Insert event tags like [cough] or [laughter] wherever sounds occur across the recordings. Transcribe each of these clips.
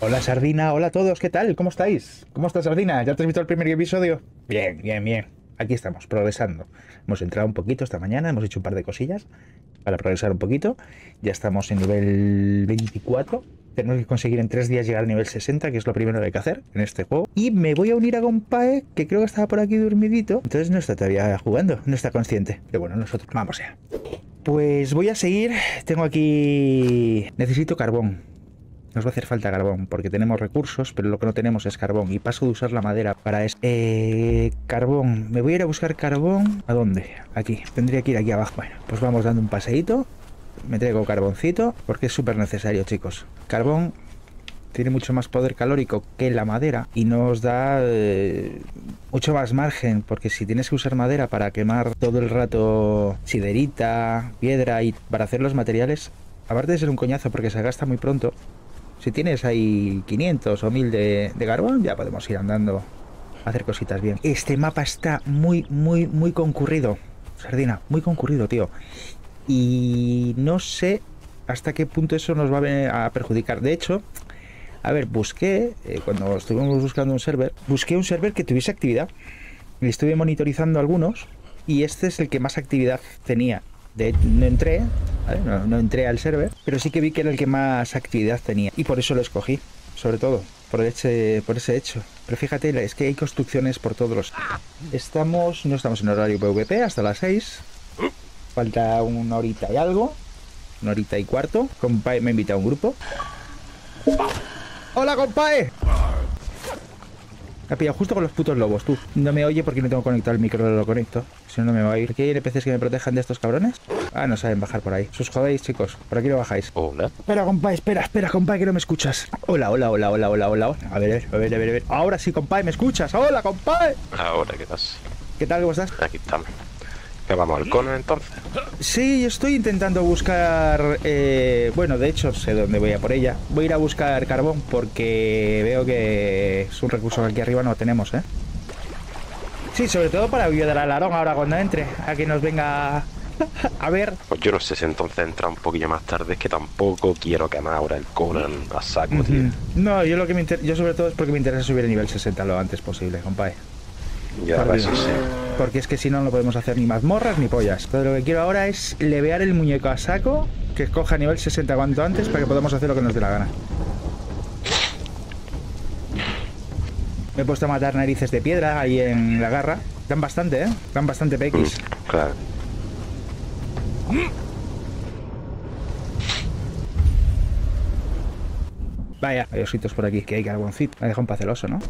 Hola Sardina, hola a todos, ¿qué tal? ¿Cómo estáis? ¿Cómo estás Sardina? ¿Ya te has visto el primer episodio? Bien, bien, bien. Aquí estamos, progresando. Hemos entrado un poquito esta mañana, hemos hecho un par de cosillas para progresar un poquito. Ya estamos en nivel 24. Tenemos que conseguir en tres días llegar al nivel 60, que es lo primero que hay que hacer en este juego. Y me voy a unir a Gompae, que creo que estaba por aquí dormidito. Entonces no está todavía jugando, no está consciente. Pero bueno, nosotros vamos ya. Pues voy a seguir. Tengo aquí... Necesito carbón. Nos va a hacer falta carbón, porque tenemos recursos, pero lo que no tenemos es carbón. Y paso de usar la madera para eso. Eh, carbón. Me voy a ir a buscar carbón. ¿A dónde? Aquí. Tendría que ir aquí abajo. Bueno, pues vamos dando un paseíto me traigo carboncito porque es súper necesario, chicos. Carbón tiene mucho más poder calórico que la madera y nos da eh, mucho más margen porque si tienes que usar madera para quemar todo el rato siderita, piedra y para hacer los materiales, aparte de ser un coñazo porque se gasta muy pronto, si tienes ahí 500 o 1000 de, de ya podemos ir andando a hacer cositas bien. Este mapa está muy, muy, muy concurrido. Sardina, muy concurrido, tío y no sé hasta qué punto eso nos va a perjudicar. De hecho, a ver, busqué, eh, cuando estuvimos buscando un server, busqué un server que tuviese actividad. Y estuve monitorizando algunos y este es el que más actividad tenía. No entré, no, entré al server, pero sí que vi que era el que más actividad tenía. Y por eso lo escogí, sobre todo, por ese, por ese hecho. Pero fíjate, es que hay construcciones por todos los... Estamos, no estamos en horario PvP hasta las 6 Falta una horita y algo. Una horita y cuarto. Compadre me invita a un grupo. ¡Hola, compadre! Me ha pillado justo con los putos lobos, tú. No me oye porque no tengo conectado el micro, lo conecto. Si no, no me va a ir. ¿Qué hay NPCs que me protejan de estos cabrones? Ah, no saben bajar por ahí. Sus jodéis, chicos. Por aquí no bajáis. Hola. Espera, compadre, espera, espera, compadre, que no me escuchas. Hola, hola, hola, hola, hola, hola. A ver, a ver, a ver, a ver. Ahora sí, compadre, ¿me escuchas? Hola, compadre. Ahora, ¿qué pasa? ¿Qué tal? ¿Cómo estás? Aquí estamos. ¿Qué vamos al cono entonces? Sí, estoy intentando buscar. Eh, bueno, de hecho, sé dónde voy a por ella. Voy a ir a buscar carbón porque veo que es un recurso que aquí arriba no tenemos, ¿eh? Sí, sobre todo para ayudar al Arón ahora cuando entre, a que nos venga [laughs] a ver. Pues yo no sé si entonces entra un poquillo más tarde, es que tampoco quiero quemar ahora el Conan a saco, tío. No, yo lo que me yo sobre todo es porque me interesa subir a nivel 60 lo antes posible, compadre. Ya, sí. Porque es que si no, no podemos hacer ni mazmorras ni pollas. Pero lo que quiero ahora es levear el muñeco a saco, que coja nivel 60 cuanto antes para que podamos hacer lo que nos dé la gana. Me he puesto a matar narices de piedra ahí en la garra. Dan bastante, ¿eh? Dan bastante PX. Mm, claro. Vaya, hay ositos por aquí, que hay carboncito. Me ha dejado un paceloso, ¿no?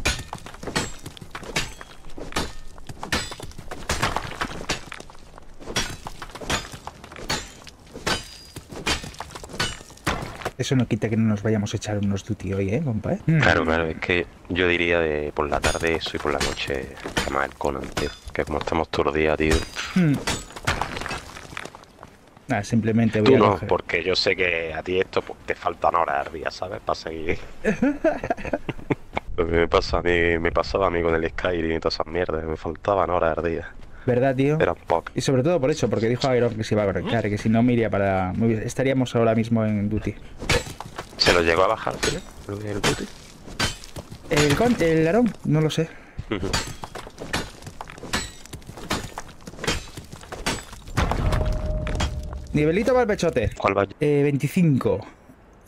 Eso no quita que no nos vayamos a echar unos duty hoy, ¿eh, compa? Mm. Claro, claro, es que yo diría de por la tarde eso y por la noche más el Conan, tío. Que como estamos todos los días, tío. Hmm. Nada, simplemente voy Tú no, porque yo sé que a ti esto pues, te faltan horas al día, ¿sabes? Para seguir. [laughs] Lo que me pasa a mí, me pasaba a mí con el Skyrim y todas esas mierdas, me faltaban horas al día. ¿Verdad, tío? Era poco. Y sobre todo por eso, porque dijo Iron que se iba a conectar, que si no me iría para... Estaríamos ahora mismo en Duty. ¿Se lo llegó a bajar, tío? ¿El Duty? ¿El, con el Aarón? No lo sé. Nivelito para el pechote. ¿Cuál va? Eh, 25.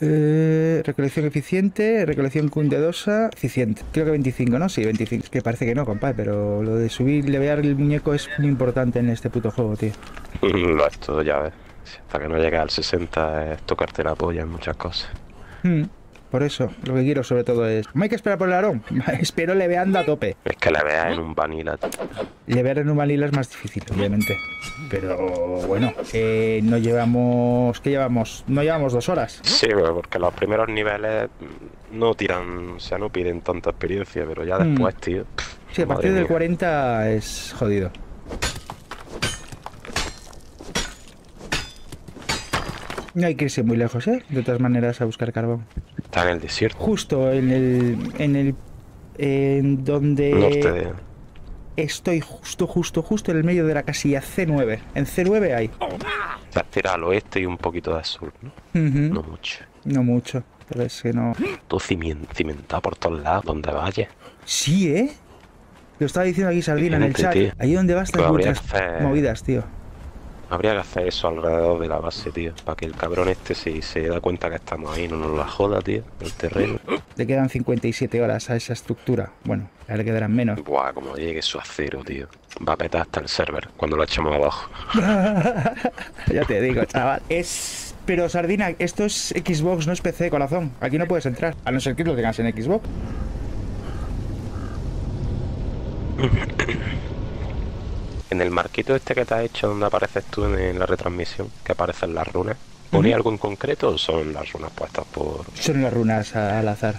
Eh, recolección eficiente, recolección cundedosa, eficiente. Creo que 25, ¿no? Sí, 25. Es que parece que no, compadre, pero lo de subir, levear el muñeco es muy importante en este puto juego, tío. lo es todo, ya ves. Hasta que no llegue al 60 es tocarte la polla en muchas cosas. Hmm. Por eso, lo que quiero sobre todo es... No hay que esperar por el arón. [laughs] Espero leveando a tope. Es que levear en un vanilla... Levear en un vanilla es más difícil, obviamente. Pero bueno, eh, no llevamos... ¿Qué llevamos? No llevamos dos horas. Sí, porque los primeros niveles no tiran... O sea, no piden tanta experiencia, pero ya hmm. después, tío... sí, a partir del 40 es jodido. No hay que irse muy lejos, ¿eh? De todas maneras, a buscar carbón. Está en el desierto. Justo en el. En el. En donde. Estoy justo, justo, justo en el medio de la casilla C9. En C9 hay. Te has tirado al oeste y un poquito de sur, ¿no? No mucho. No mucho. pero es que no... Tú cimentado por todos lados, donde vayas. Sí, ¿eh? Lo estaba diciendo aquí Sardina en el chat. tío. Ahí donde vas habría muchas movidas, tío. Habría que hacer eso alrededor de la base, tío. Para que el cabrón este, si se da cuenta que estamos ahí, no nos la joda, tío. El terreno. Le quedan 57 horas a esa estructura. Bueno, ya le quedarán menos. Buah, como llegue su acero, tío. Va a petar hasta el server cuando lo echemos abajo. [laughs] ya te digo, chaval. Es... Pero Sardina, esto es Xbox, no es PC, corazón. Aquí no puedes entrar. A no ser que lo tengas en Xbox. [coughs] En el marquito este que te has hecho donde apareces tú en, la retransmisión, que aparecen las runas, ¿ponía algo en concreto o son las runas puestas por...? Son las runas al azar.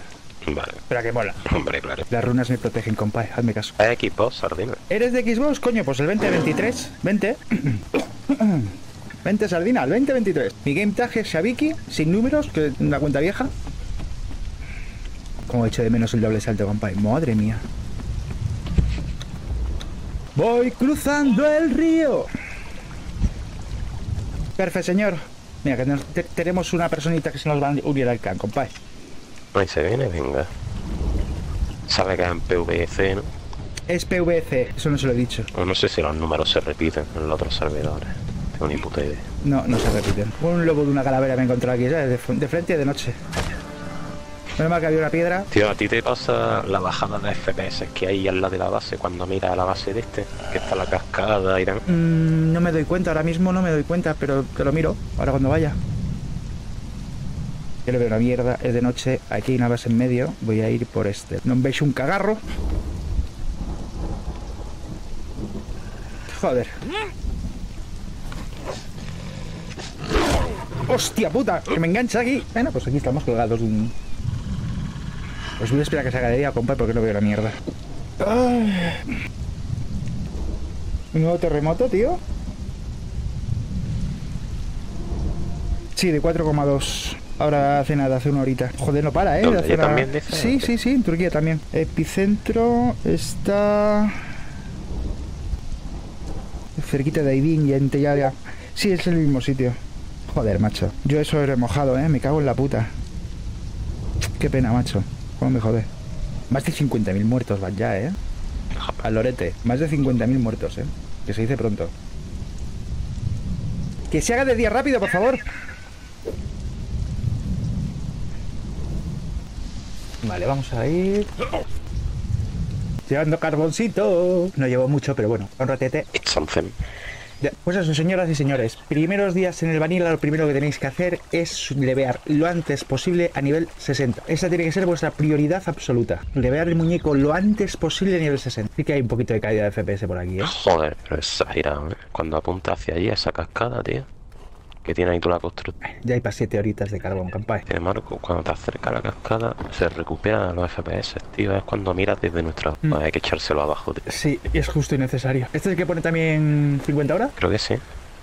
Vale, Pero que mola. [laughs] hombre, claro. Las runas me protegen, compadre. Hazme caso. ¿Es Xbox, Sardina? ¿Eres de Xbox? Coño, pues el 2023. 20. 20 Sardina, el 2023. Mi game tag es Shabiki, sin números, que es una cuenta vieja. Como he hecho de menos el doble salto, compadre. Madre mía. Voy cruzando el río. Perfecto, señor. Mira, que nos- te- tenemos una personita que se nos va a unir al can, compadre. Ahí se viene, venga. Sabe que es en PVC, ¿no? Es PVC, eso no se lo he dicho. O no sé si los números se repiten en los otros servidores. Tengo ni puta idea. No, no se repiten. Un lobo de una calavera me he encontrado aquí, ¿sabes? De, de frente y de noche. Menos mal que había una piedra. Tío, ¿a ti te pasa la bajada de FPS que hay al lado de la base cuando miras a la base de este? Que está la cascada y. Mm, no me doy cuenta, ahora mismo no me doy cuenta, pero te lo miro, ahora cuando vaya. Yo le veo una mierda, es de noche, aquí hay una base en medio, voy a ir por este. ¿No veis un cagarro? Joder. ¡Hostia puta! Que me engancha aquí. Bueno, pues aquí estamos colgados de un... Pues voy a esperar a que se haga de día, compa, porque no veo la mierda. Ay. ¿Un nuevo terremoto, tío? Sí, de 4,2. Ahora hace nada, hace una horita. Joder, no para, ¿eh? Sí, sí, sí, en Turquía también. Epicentro está... Cerquita de Aydin y en Tellada. Sí, es el mismo sitio. Joder, macho. Yo eso he remojado, ¿eh? Me cago en la puta. Qué pena, macho. ¿Cómo me? Más de 50.000 muertos van ya, ¿eh? Al lorete. Más de 50.000 muertos, ¿eh? Que se dice pronto. Que se haga de día rápido, por favor. Vale, vamos a ir. Llevando carboncito. No llevo mucho, pero bueno, un ratete. It's something. Pues eso, señoras y señores, primeros días en el Vanilla, lo primero que tenéis que hacer es levear lo antes posible a nivel 60. Esa tiene que ser vuestra prioridad absoluta. Levear el muñeco lo antes posible a nivel 60. Sí que hay un poquito de caída de FPS por aquí, ¿eh? Joder, pero exagerado, ¿eh? Cuando apunta hacia allí, esa cascada, tío. Que tiene ahí toda la construcción. Ya hay para 7 horitas de carbón, campay. Eh, Marco, cuando te acerca a la cascada, se recuperan los FPS, tío. Es cuando miras desde nuestra... Mm. Hay que echárselo abajo, tío. Sí, es justo y necesario. ¿Este es el que pone también 50 horas? Creo que sí.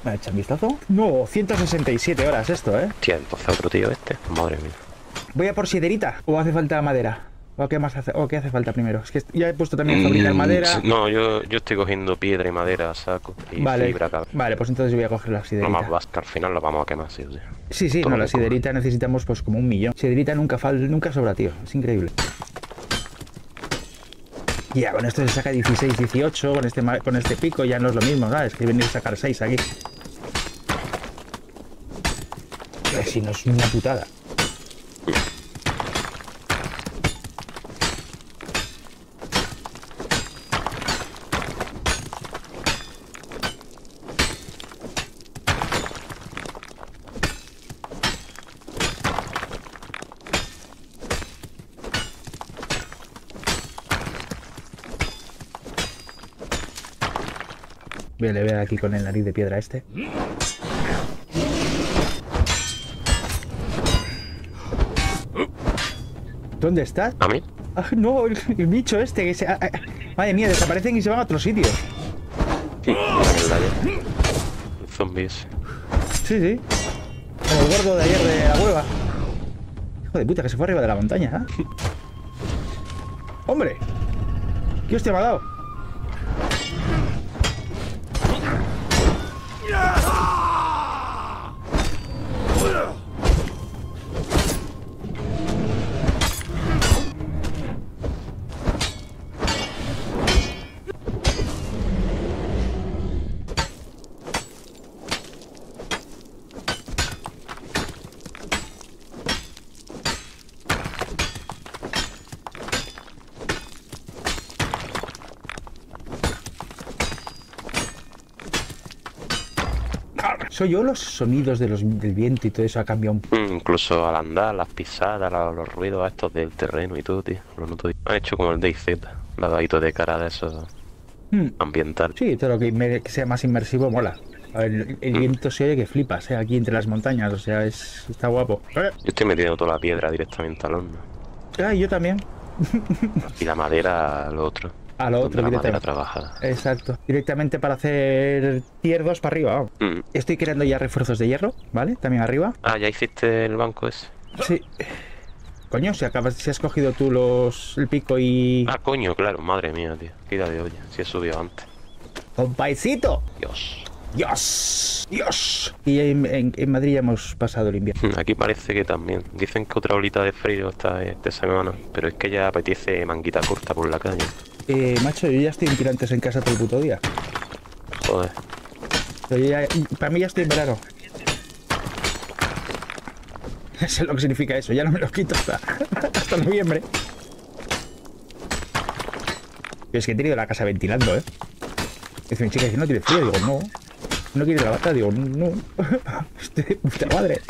¿Me echa un vistazo? No, 167 horas esto, ¿eh? Tía, entonces otro tío este. Madre mía. ¿Voy a por siderita o hace falta madera? ¿O qué más hace, o qué hace falta primero? Es que ya he puesto también fabricar Mm, madera. No, yo, yo estoy cogiendo piedra y madera saco. Y Vale, fibra, cabrón. vale, pues entonces voy a coger la No siderita. más basta, al final lo vamos a quemar, sí, sí. Sí, Todo no, la siderita necesitamos pues como un millón. Siderita nunca fal nunca sobra, tío. Es increíble. Ya, con esto se saca 16, 18, con este, con este pico ya no es lo mismo, ¿sabes? Que venir a sacar 6 aquí. Si no es una putada. Voy a aquí con el nariz de piedra este. ¿Dónde estás? ¿A mí? Ah, no, el, el bicho este que se... ah, ah, madre mía, desaparecen y se van a otro sitio. Sí, en la de- El zombie ese. Sí, sí. Como el gordo de ayer de la hueva. Hijo de puta, que se fue arriba de la montaña, ¿eh? [laughs] ¡Hombre! ¿Qué hostia me ha dado? ¿Soy yo los sonidos de los, del viento y todo eso ha cambiado un Mm, Incluso al andar, las pisadas, la- los, ruidos estos del terreno y todo, tío. Lo noto. Han hecho como el DayZ, lavadito de cara de esos Hmm. ambiental. Sí, todo lo que, sea más inmersivo mola. A ver, el, el viento se oye que flipas, ¿eh? aquí entre las montañas, o sea, es, está guapo. Yo estoy metiendo toda la piedra directamente al horno. Ah, yo también. Y la madera al otro. A lo otro directamente. trabajada. Exacto. Directamente para hacer tier 2 para arriba. Mm. Estoy creando ya refuerzos de hierro, ¿vale? También arriba. Ah, ya hiciste el banco ese. Sí. Coño, si acabas, si has cogido tú los el pico y. Ah, coño, claro, madre mía, tío. Quita de olla, si he subido antes. ¡Compaisito! Dios. ¡Dios! ¡Dios! Y en, en- en Madrid ya hemos pasado el invierno. [laughs] Aquí parece que también. Dicen que otra olita de frío esta, esta semana, pero es que ya apetece manguita corta por la calle. Eh, macho, yo ya estoy en tirantes en casa todo el puto día. Joder. Pero yo ya- para mí ya estoy en verano. [laughs] Eso es lo que significa eso. Ya no me lo quito hasta, [laughs] hasta noviembre. Pero es que he tenido la casa ventilando, ¿eh? Dice mi chica, no tiene frío. Digo, no. ¿No quieres la bata? Digo, no. [laughs] Estoy de puta madre.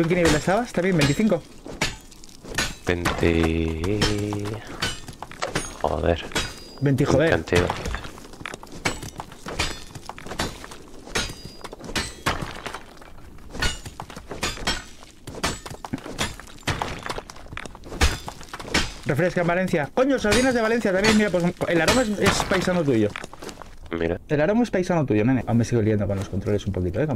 ¿Tú en qué nivel estabas? ¿También 25? 20... Joder. 20, joder. Cantidad. Refresca en Valencia. Coño, sardinas de Valencia también. Mira, pues el aroma es, es paisano tuyo. Mira. El aroma es paisano tuyo, nene. Aún me sigo liando con los controles un poquito, ¿eh?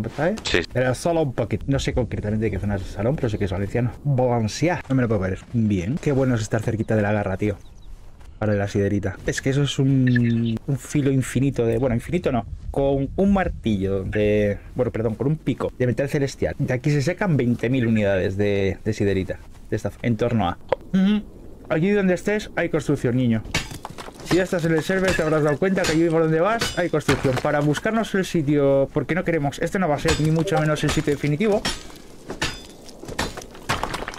Sí. Pero solo un poquito. No sé concretamente de qué zona es el salón, pero sé que es valenciano. Valencia. No me lo puedo creer. Bien. Qué bueno es estar cerquita de la garra, tío. Para la siderita. Es que eso es un, un filo infinito de... Bueno, infinito no. Con un martillo de... Bueno, perdón, con un pico de metal celestial. De aquí se secan 20.000 unidades de, de siderita. De esta, en torno a... Ujú. Allí donde estés hay construcción, niño. Si ya estás en el server te habrás dado cuenta que allí por donde vas hay construcción. Para buscarnos el sitio, porque no queremos, este no va a ser ni mucho menos el sitio definitivo.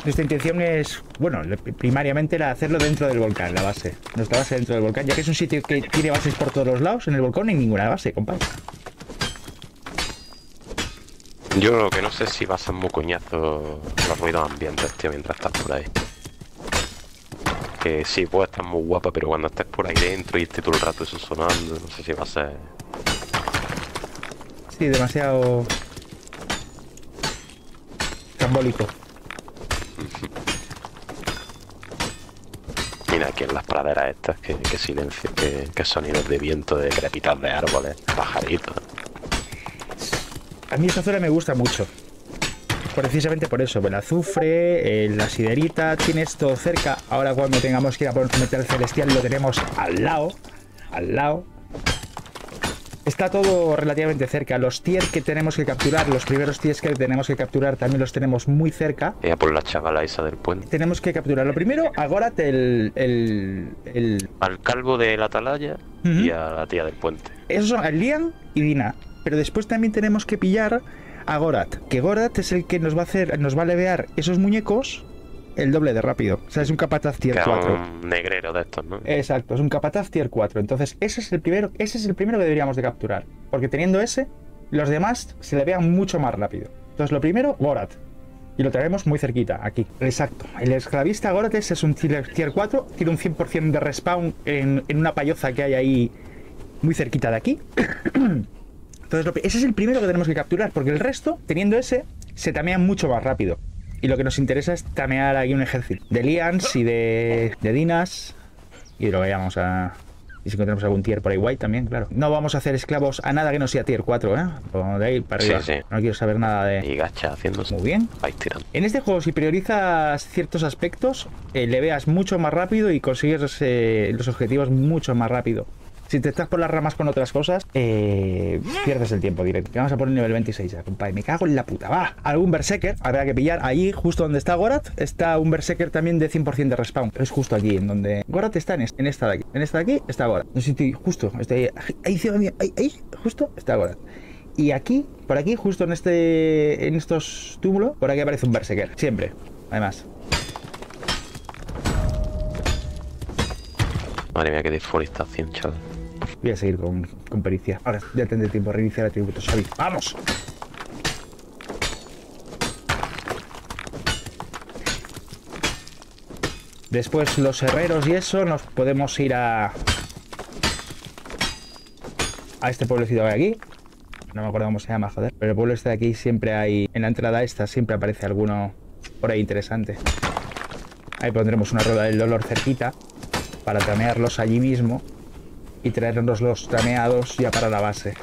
Nuestra intención es, bueno, primariamente era hacerlo dentro del volcán, la base. Nuestra base dentro del volcán, ya que es un sitio que tiene bases por todos los lados. En el volcán no hay ninguna base, compadre. Yo lo que no sé si va a ser muy coñazo los ruidos ambientes, tío, mientras estás por ahí. Que sí, puede estar muy guapa, pero cuando estés por ahí dentro y esté todo el rato eso sonando, no sé si va a ser... Sí, demasiado... Cambólico. [laughs] Mira aquí en las praderas estas, que, que silencio, que, que sonidos de viento, de crepitar de árboles, pajaritos. A mí esta zona me gusta mucho. Precisamente por eso, el azufre, eh, la siderita, tienes todo cerca. Ahora cuando tengamos que ir a por metal celestial lo tenemos al lado. Al lado. Está todo relativamente cerca. Los tiers que tenemos que capturar, los primeros tiers que tenemos que capturar también los tenemos muy cerca. Ella por la chavala esa del puente. Tenemos que capturar lo primero, Agorat, el, el, el... Al calvo de la atalaya y a la tía del puente. Esos son Lian y Dina. Pero después también tenemos que pillar a Gorat. Que Gorat es el que nos va a hacer, nos va a levear esos muñecos el doble de rápido. O sea, es un capataz tier Que es 4. un negrero de estos, ¿no? Exacto, es un capataz tier 4. Entonces, ese es el primero, ese es el primero que deberíamos de capturar. Porque teniendo ese, los demás se levean mucho más rápido. Entonces, lo primero, Gorat. Y lo traemos muy cerquita, aquí. Exacto. El esclavista Gorates es un tier, tier 4. Tiene un 100% de respawn en, en una payoza que hay ahí muy cerquita de aquí. [coughs] Entonces, lo pri- ese es el primero que tenemos que capturar, porque el resto, teniendo ese, se tamean mucho más rápido. Y lo que nos interesa es tamear aquí un ejército de Lians y de, de Dinas. Y lo vayamos a. Y si encontramos algún tier por ahí guay también, claro. No vamos a hacer esclavos a nada que no sea tier 4, ¿eh? O de ahí para arriba. sí. No quiero saber nada de. Y gacha haciéndose. Muy bien. En este juego, si priorizas ciertos aspectos, eh, le veas mucho más rápido y consigues eh, los objetivos mucho más rápido. Si te estás por las ramas con otras cosas, eh, pierdes el tiempo directo. Vamos a poner nivel 26 ya, compadre. Me cago en la puta. Va, algún Berserker habrá que pillar. Ahí, justo donde está Gorat, está un Berserker también de 100% de respawn. Es justo aquí, en donde... Gorat está en, esta de aquí. En esta de aquí está Gorat. No sé si justo, está ahí, ahí, ahí, ahí, ahí, justo está Gorat. Y aquí, por aquí, justo en este en estos túmulos, por aquí aparece un Berserker. Siempre, además. Madre mía, qué deforestación, chaval. Voy a seguir con, con pericia. Ahora ya tendré tiempo de reiniciar atributos. Xavi. ¡Vamos! Después los herreros y eso, nos podemos ir a... A este pueblecito de aquí. No me acuerdo cómo se llama, joder. Pero el pueblo este de aquí siempre hay... En la entrada esta siempre aparece alguno por ahí interesante. Ahí pondremos una rueda del dolor cerquita. Para tramearlos allí mismo. Y traernos los trameados ya para la base.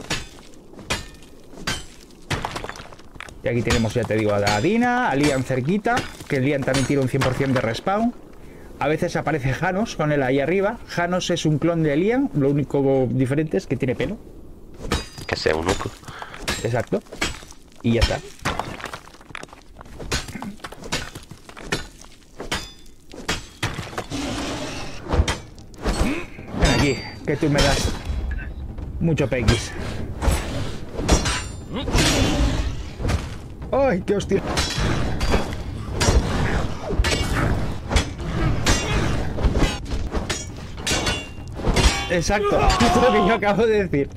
Y aquí tenemos, ya te digo, a Dina, a Lian cerquita. Que Lian también tiene un 100% de respawn. A veces aparece Janos con él ahí arriba. Janos es un clon de Lian. Lo único diferente es que tiene pelo que sea un uco. Exacto. Y ya está. Ven aquí, que tú me das mucho peguis. ¡Ay, qué hostia! Exacto, [laughs] es lo que yo acabo de decir.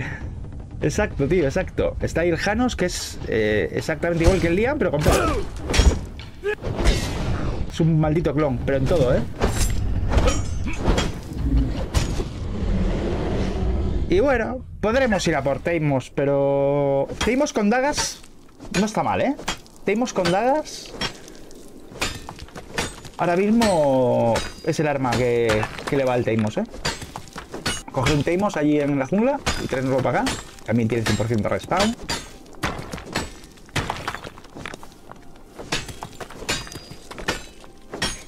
Exacto, tío, exacto. Está ahí el Janos, que es eh, exactamente igual que el Liam, pero con. Es un maldito clon, pero en todo, ¿eh? Y bueno, podremos ir a por Teimos, pero... Teimos con dagas no está mal, ¿eh? Teimos con dagas... Ahora mismo es el arma que, que le va al Teimos, ¿eh? Coge un Teimos allí en la jungla y traernoslo para acá. También tiene 100% de respawn.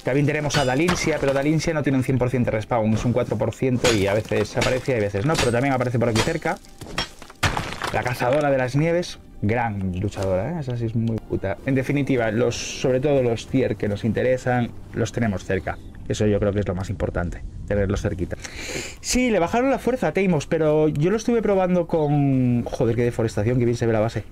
También tenemos a Dalinsia, pero Dalinsia no tiene un 100% de respawn, es un 4% y a veces aparece y a veces no, pero también aparece por aquí cerca. La cazadora de las nieves, gran luchadora, ¿eh? esa sí es muy puta. En definitiva, los, sobre todo los tier que nos interesan, los tenemos cerca. Eso yo creo que es lo más importante, tenerlos cerquita. Sí, le bajaron la fuerza a Teimos, pero yo lo estuve probando con... Joder, qué deforestación, que bien se ve la base.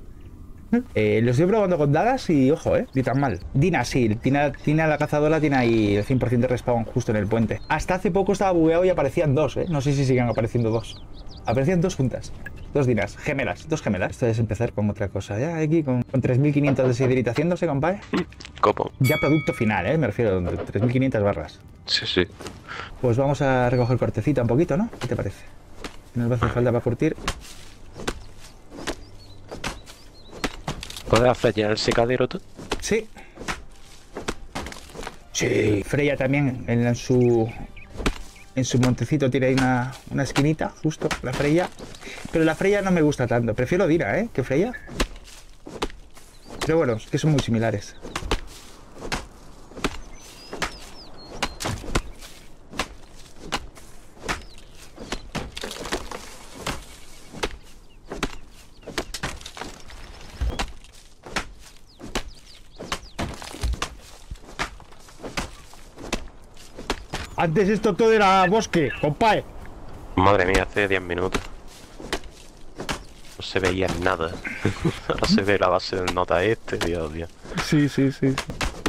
Eh, lo estoy probando con dagas y ojo, eh, ni tan mal. Dina, sí, Dina, la cazadora tiene ahí el 100% de respawn justo en el puente. Hasta hace poco estaba bugueado y aparecían dos, eh. No sé si siguen apareciendo dos. Aparecían dos juntas. Dos dinas, gemelas, dos gemelas. Esto es empezar con otra cosa. Ya aquí con, 3.500 de sidrita haciéndose, compadre. ¿Cómo? Ya producto final, ¿eh? Me refiero, 3.500 barras. Sí, sí. Pues vamos a recoger cortecita un poquito, ¿no? ¿Qué te parece? Nos va a hacer falta para curtir. ¿Puedes ya el secadero tú? Sí. Sí. Freya también en su en su montecito tiene ahí una, una esquinita, justo, la Freya. Pero la Freya no me gusta tanto. Prefiero Dira, ¿eh? Que Freya. Pero bueno, es que son muy similares. Antes esto todo era bosque, compadre. Madre mía, hace 10 minutos. No se veía nada. [laughs] Ahora se ve la base del nota este, Dios, Dios. Sí, sí, sí.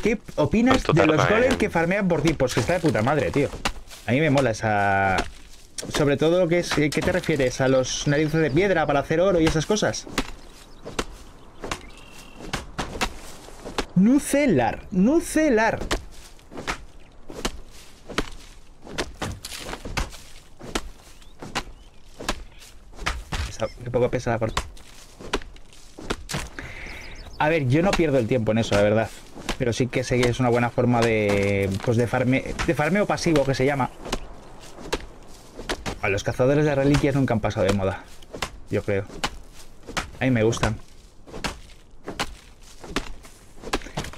¿Qué opinas de los golems que farmean por ti? Pues que está de puta madre, tío. A mí me mola esa... Sobre todo lo que es... ¿Qué te refieres? ¿A los narices de piedra para hacer oro y esas cosas? Nucelar, nucelar. Poco pesa la. A ver, yo no pierdo el tiempo en eso, de verdad. Pero sí que sé que es una buena forma de. Pues de, farme, de farmeo pasivo, que se llama. A los cazadores de reliquias nunca han pasado de moda. Yo creo. A mí me gustan.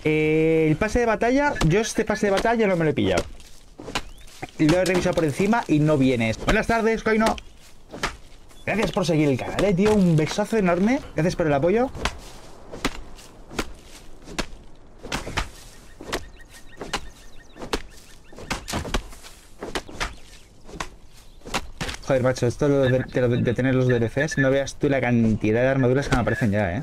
el pase de batalla, yo este pase de batalla no me lo he pillado. Lo he revisado por encima y no vienes. Buenas tardes, Coino. Gracias por seguir el canal, eh, tío. Un besazo enorme. Gracias por el apoyo. Joder, macho, esto de, de, de tener los DLCs, no veas tú la cantidad de armaduras que me aparecen ya, ¿eh?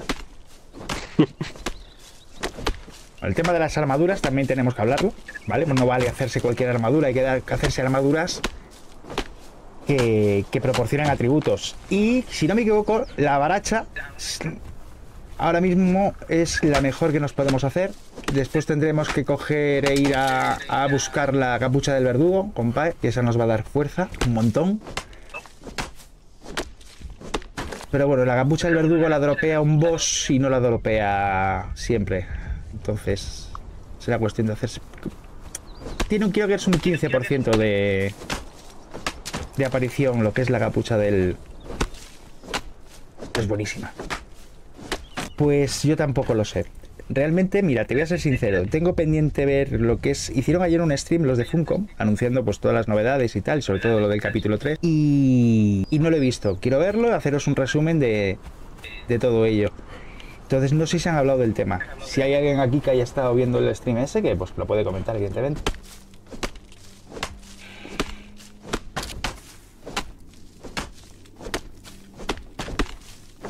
El tema de las armaduras también tenemos que hablarlo, ¿vale? No vale hacerse cualquier armadura, hay que hacerse armaduras que, proporcionen atributos. Y, si no me equivoco, la baracha ahora mismo es la mejor que nos podemos hacer. Después tendremos que coger e ir a, a buscar la capucha del verdugo, compadre, que esa nos va a dar fuerza, un montón. Pero bueno, la capucha del verdugo la dropea un boss y no la dropea siempre. Entonces, será cuestión de hacerse. Tiene un, creo que es un 15% de, de aparición, lo que es la capucha del. Es buenísima. Pues yo tampoco lo sé. Realmente, mira, te voy a ser sincero, tengo pendiente ver lo que es... Hicieron ayer un stream los de Funcom, anunciando pues todas las novedades y tal, sobre todo lo del capítulo 3, y, y no lo he visto. Quiero verlo, haceros un resumen de, de todo ello. Entonces no sé si han hablado del tema. Si hay alguien aquí que haya estado viendo el stream ese, que pues lo puede comentar, evidentemente.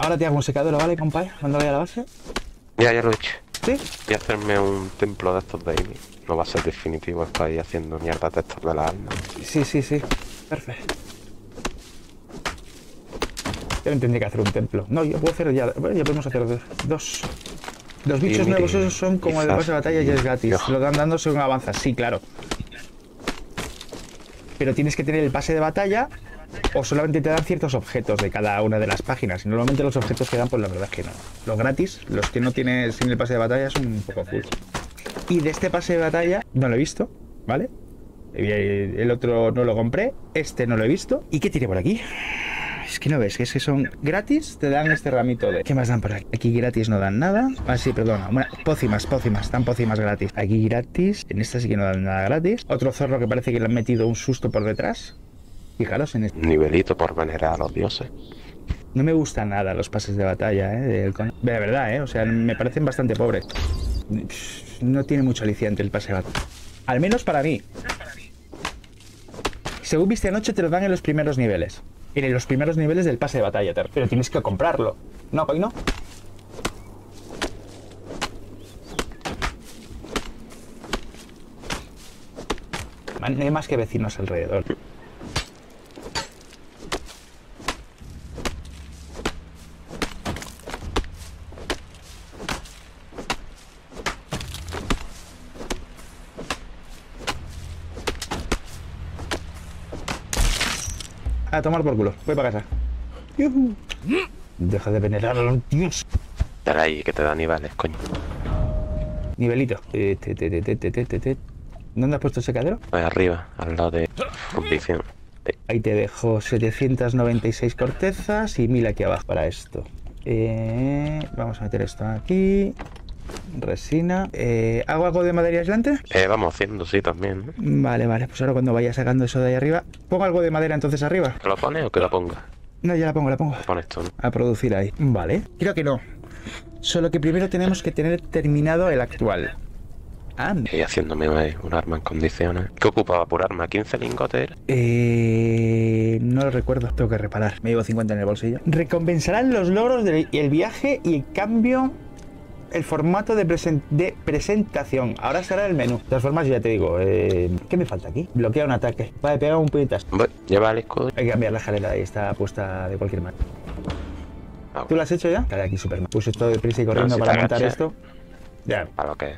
Ahora te hago un secadero, ¿vale, compadre? Cuando vaya a la base. Ya, ya lo he hecho. ¿Sí? Voy a hacerme un templo de estos de Amy. No va a ser definitivo, es para ir haciendo mierda de estos de la alma. Sí, sí, sí. Perfecto. Yo no tendría que hacer un templo. No, yo puedo hacer ya. Bueno, ya podemos hacer dos. Dos, Los bichos nuevos esos son como el pase de batalla y es gratis. Lo dan dando según avanzas. Sí, claro. Pero tienes que tener el pase de batalla o solamente te dan ciertos objetos de cada una de las páginas. Y normalmente los objetos que dan, pues la verdad es que no. Los gratis, los que no tienes sin el pase de batalla son un poco full. Y de este pase de batalla no lo he visto, ¿vale? Eh, El otro no lo compré, este no lo he visto. ¿Y qué tiene por aquí? Es que no ves, es que son gratis, te dan este ramito de... ¿Qué más dan por aquí? Aquí gratis no dan nada. Ah, sí, perdona. Bueno, pócimas, pócimas, dan pócimas gratis. Aquí gratis, en esta sí que no dan nada gratis. Otro zorro que parece que le han metido un susto por detrás. Fijaros en este. Nivelito por venerar a los dioses. No me gustan nada los pases de batalla, ¿eh? del De verdad, ¿eh? O sea, me parecen bastante pobres. No tiene mucho aliciente el pase de batalla. Al menos para mí. Según viste anoche, te lo dan en los primeros niveles. En los primeros niveles del pase de batalla, pero tienes que comprarlo. ¿No, hoy no? Man- Hay más que vecinos alrededor. tomar por culo. Voy para casa. ¡Yuhu! Deja de venerar a los dios. Dale ahí, que te da niveles, coño. Nivelito. ¿Dónde has puesto ese secadero? Pues arriba, al lado de fundición. Ahí te dejo 796 cortezas y 1000 aquí abajo para esto. Eh, vamos a meter esto aquí. Resina. Eh, ¿Hago algo de madera aislante? eh, vamos haciendo, sí, también. Vale, vale. Pues ahora cuando vaya sacando eso de ahí arriba. ¿Pongo algo de madera entonces arriba? ¿Que lo pones o que lo pongas? No, ya la pongo, la pongo. Pones tú, ¿no? A producir ahí. Vale. Creo que no. Solo que primero tenemos que tener terminado el actual. Ah, Y haciéndome eh, un arma en condiciones. ¿Qué ocupaba por arma? ¿15 lingotes? Eh, no lo recuerdo, tengo que reparar. Me llevo 50 en el bolsillo. Recompensarán los logros del el viaje y el cambio el formato de, presen- de presentación. Ahora será el menú. De todas formas, yo ya te digo, eh, ¿qué me falta aquí? Bloquea un ataque. Vale, pega un puñetazo. Voy, lleva el escudo. Hay que cambiar la escalera, ahí está puesta de cualquier manera. Ah, ¿Tú lo has hecho ya? Estaré aquí Superman. Puse esto de prisa y corriendo si para montar esto. Ya, Para lo que.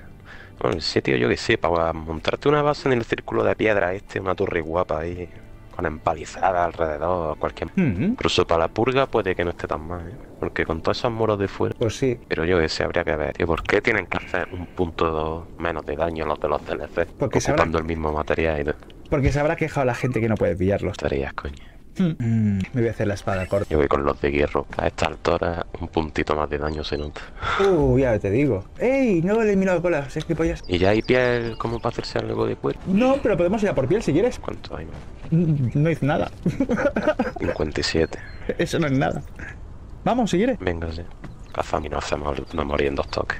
Bueno, sí, tío, yo que sé, para montarte una base en el círculo de piedra este, una torre guapa ahí, con empalizada alrededor, cualquier... Mm, Incluso para la purga puede que no esté tan mal, ¿eh? Porque con todos esos muros de fuera... Pues sí, Pero yo que sé, habría que ver, tío, ¿por qué tienen que hacer un punto menos de daño los de los DLC? Porque ocupando el mismo material y todo. porque se habrá quejado la gente que no puede pillarlos. Tonterías, coño. Mm, me voy a hacer la espada corta. Yo voy con los de hierro. A esta altura, un puntito más de daño se nota. Uh, ya te digo. ¡Ey! No he eliminado cola, ¿sabes qué pollas? ¿Y ya hay piel como para hacerse algo de cuero? No, pero podemos ir a por piel si quieres. ¿Cuánto hay? Mm, No hice nada. 57. [laughs] Eso no es nada. Vamos, si quieres. Venga, sí. Cazamos y nos hacemos una morir en dos toques.